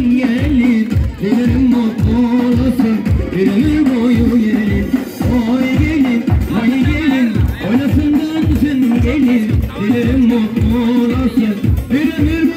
gelin. Gelin olasın bir ömür gelin. Oy gelin hay gelin oynasın dansın gelin. Gidelim olasın bir ömür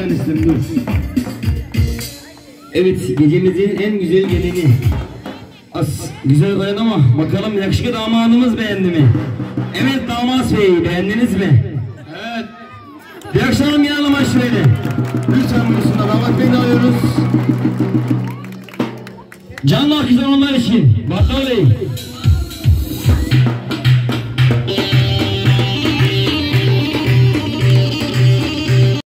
piyanistim dur. Evet gecemizin en güzel geleni. As güzel koyan ama bakalım yakışıklı damadımız beğendi mi? Evet damat bey beğendiniz mi? Evet. Bir akşam yanalım aşureyle. Lütfen buyursunlar damat bey de alıyoruz. Canlı alkışlar onlar için. Bakkal Bey.